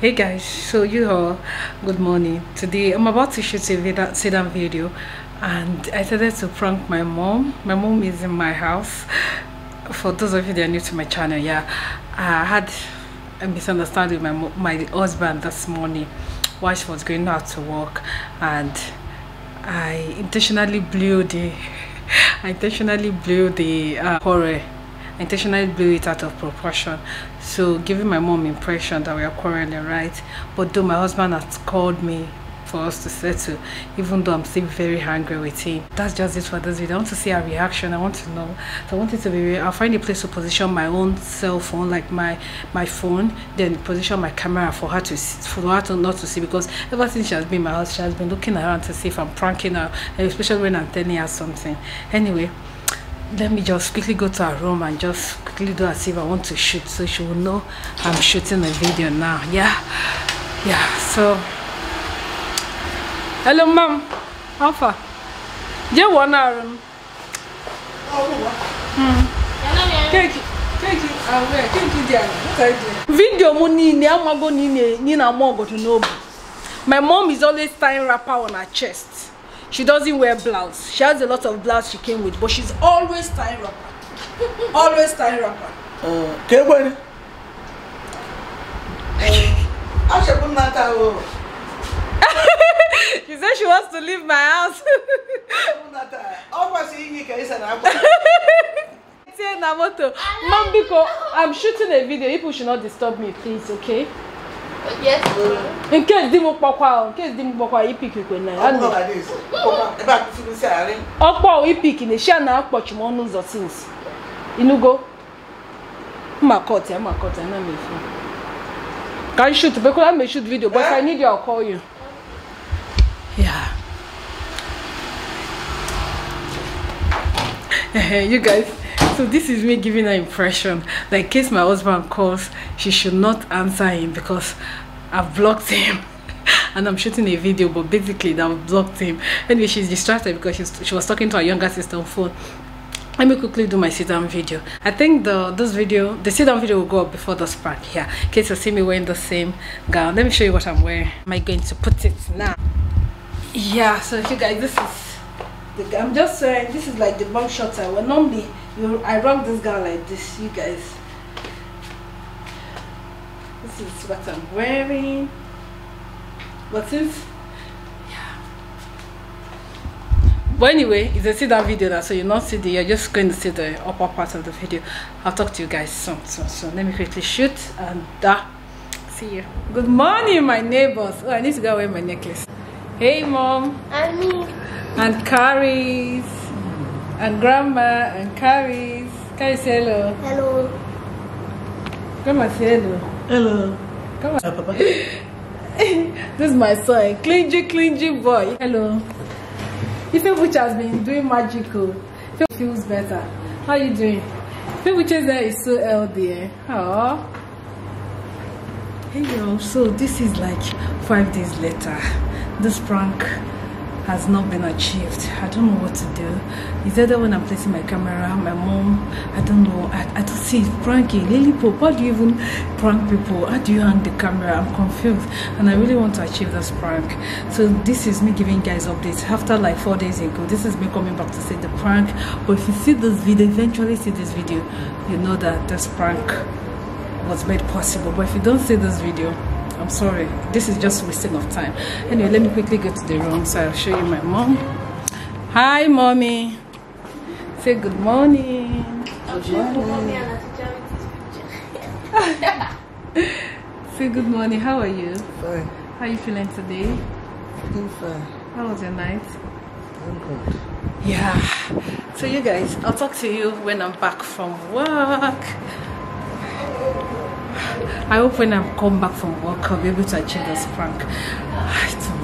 hey guys so you all good morning. Today i'm about to shoot a down video and i decided to prank my mom. My mom is in my house. For those of you that are new to my channel yeah i had a misunderstanding with my my husband this morning while she was going out to work and i intentionally blew the i intentionally blew the uh, horror intentionally blew it out of proportion. So giving my mom impression that we are quarreling right? But though my husband has called me for us to settle even though i'm still very angry with him that's just it for this video. I want to see her reaction. I want to know. So i want it to be i'll find a place to position my own cell phone like my my phone then position my camera for her to for her to not to see because ever since she has been my house she has been looking around to see if i'm pranking her especially when i'm telling her something. Anyway let me just quickly go to her room and just quickly do as if I want to shoot so she will know I'm shooting a video now. Yeah. Yeah. So Hello mom. How far? Room. Hmm. Ah? Keki there. What are you doing? Video mo ni amago ni ni ni na mo go to know. My mom is always tying wrapper on her chest. She doesn't wear blouse. She has a lot of blouse she came with, but she's always tying wrapper. always tying wrapper. Uh, Kekwe. Ashebu nata o. she said she wants to leave my house. Ashebu nata. Ọ kwasị inyi ka ịsa na moto. Mom, because I'm shooting a video. People should not disturb me, please, okay? Yes. In case di mo pokwa o, in case di mo pokwa i pick kwe na. Anu ba dey so. Pokwa e ba ku fi si are. Opo o i pick ni sha na akpo chimo no zo things. Inugo. Ma court e ma court na me fi. Can shoot because I may shoot video but eh? I need you I'll call you. Yeah. you guys so this is me giving her impression. That in case my husband calls she should not answer him because i've blocked him. And i'm shooting a video but basically i've blocked him. Anyway she's distracted because she's, she was talking to her younger sister on phone. Let me quickly do my sit down video. I think the this video the sit down video will go up before the spark here in case you see me wearing the same gown. Let me show you what i'm wearing. Am i going to put it now? Yeah so if you guys this is the, i'm just saying this is like the bump shot i wear. Normally you i rock this gown like this you guys. This is what i'm wearing. But since but anyway it's a sit down video now so you're not see the you're just going to see the upper part of the video. I'll talk to you guys soon so so let me quickly shoot and uh, see you. Good morning my neighbors. Oh i need to go wear my necklace. Hey mom. And me. and carries and grandma and carries. Carry say hello. Hello. grandma say hello. Hello. come on. Ah, Papa. this is my son clingy clingy boy. Hello. Ife which has been doing magical Ife feels better. How you doing? Ife which's hair is so healthy eh? Aww. hey y'all so this is like five days later. This prank has not been achieved. I don't know what to do. Is either when i'm placing my camera my mom i don't know. I, I don't see it. Pranking Lily Pope how do you even prank people? How do you hang the camera? I'm confused. And i really want to achieve this prank. So this is me giving guys updates. After like four days ago this is me coming back to say the prank. But if you see this video eventually see this video you know that this prank was made possible. But if you don't see this video i'm sorry this is just wasting of time anyway let me quickly go to the room so i'll show you my mom hi mommy say good morning Good morning. and I'll teach you this picture. say good morning how are you Fine. how are you feeling today I'm fine. how was your night I'm good. yeah so you guys i'll talk to you when i'm back from work i hope when i come back from work i'll be able to achieve this prank I don't-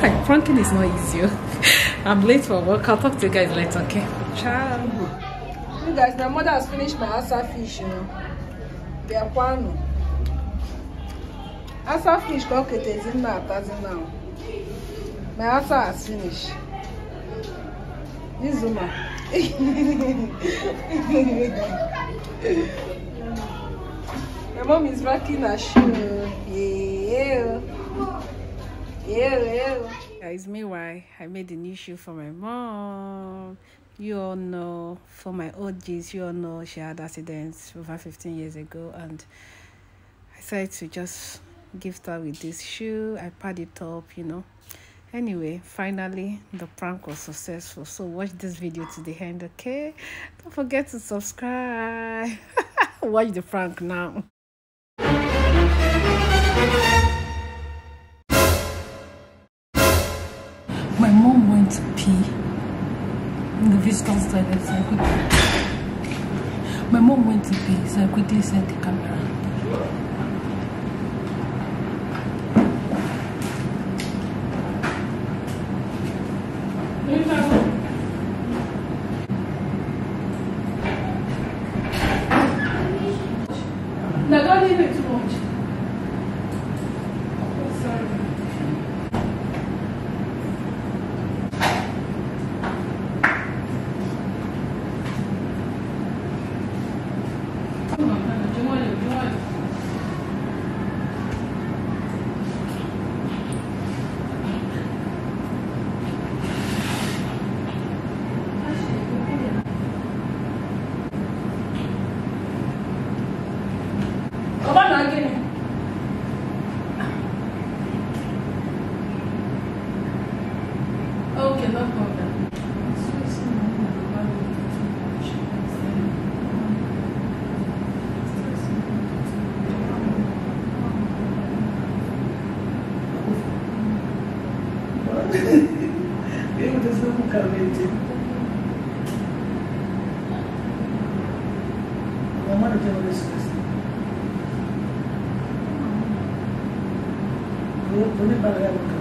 God, pranking is not easy i'm late for work. I'll talk to you guys later okay? Ciao you guys my mother has finished my asa fish you know. They are kwano. Asa fish ka oketezi nna atazi now my asa has finished. This woman. My mom is rocking her shoe. Yeah. Yeah, yeah. Guys, meanwhile, I made a new shoe for my mom. You all know, for my OGs, you all know she had accidents over 15 years ago, and I decided to just gift her with this shoe. I pad it up, you know. Anyway, finally, the prank was successful. So watch this video to the end, okay? Don't forget to subscribe. watch the prank now. So I quickly. My mom went to pee, so I quickly set the camera. not a terrorist person. वो पुण्य पर है उनका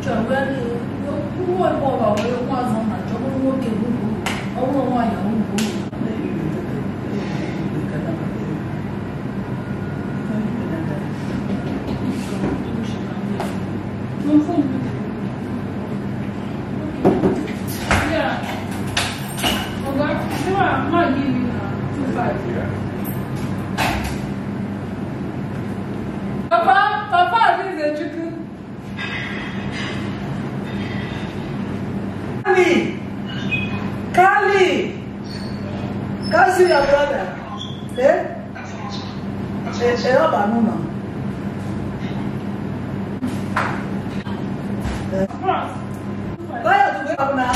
Tchau, Guarani. Eu, o amor, eu quase não, mas eu não vou que eu vou. 我问我要 Vaya, tu veo una.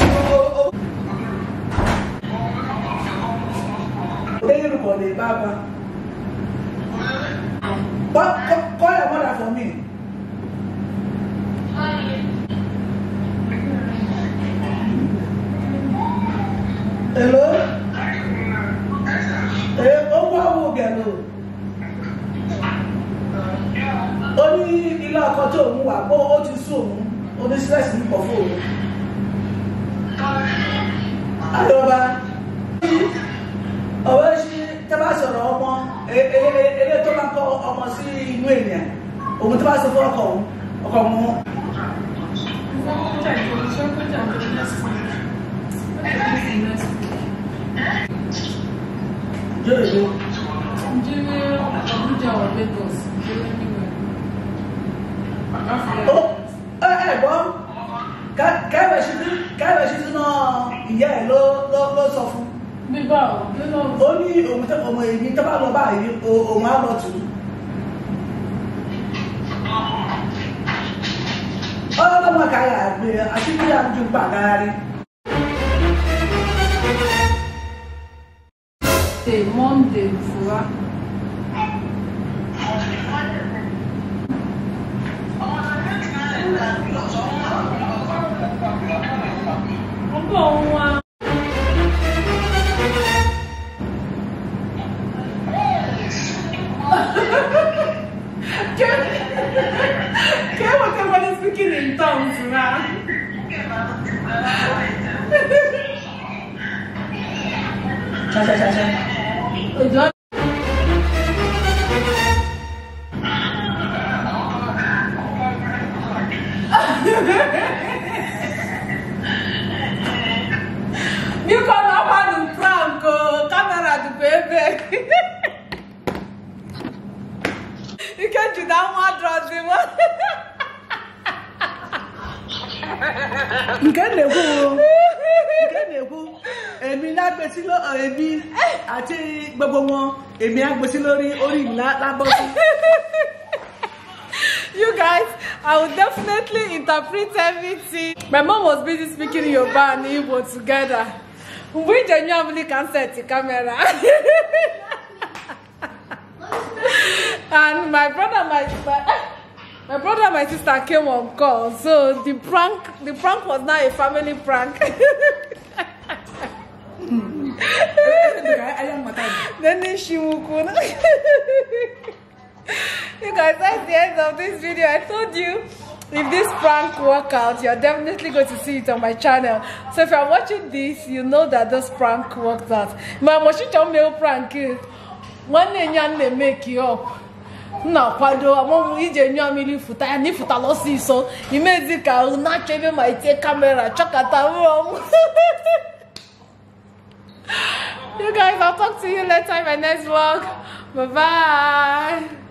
Tell for the Baba. But call your mother for me. Hello? Eh, ó wá wo gẹ̀lò. Ó ní ilé ọkọ tó ń wà bó useless ní pọ̀ fún òun. àdọ́ba ọ̀wọ́ ṣí tẹ́bá sọ̀rọ̀ ọmọ eré tó bá kọ́ ọmọ sí inú ènìyàn òun tó bá sọ fún ọkọ̀ òun ọkọ̀ òun mú. Jọ́rọ̀ ẹ̀gbọ́n káìwé ṣíṣú náà ìyá ẹ̀ ló sọ fún. nígbà ó ní òun tẹ́ ọmọ èmi tó bá lọ bá èmi òun á lọ tù ú. ọlọ́mọ kàyà àgbẹ̀ àṣírí àjù pàgàrí. Monday, Monday, Fura. 班，比如说。Nke na-ekwu nke na-ekwu èmi lágbèsí ló èmi àti gbogbo wọn èmi á gbèsí lórí orí lábọ́sí. You guys, I will definitely interpret everything. My mom was busy speaking Yoruba and Igbo together. We genuinely can set the camera. and my brother, my, my my brother and my sister came on call. So the prank the prank was now a family prank. then will you guys that's the end of this video. I told you if this prank work out you're definitely going to see it on my channel. So if you're watching this you know that this prank worked out. My mail prank one ya na-make you up nna kwado amụmụ ije nyụọ mmiri fụta ya n'ifụtala ọsịsọ imezi ka na-achọ ebe ma itie kamera chọkata rụọ You guys, I'll talk to you later in my next vlog. Bye bye.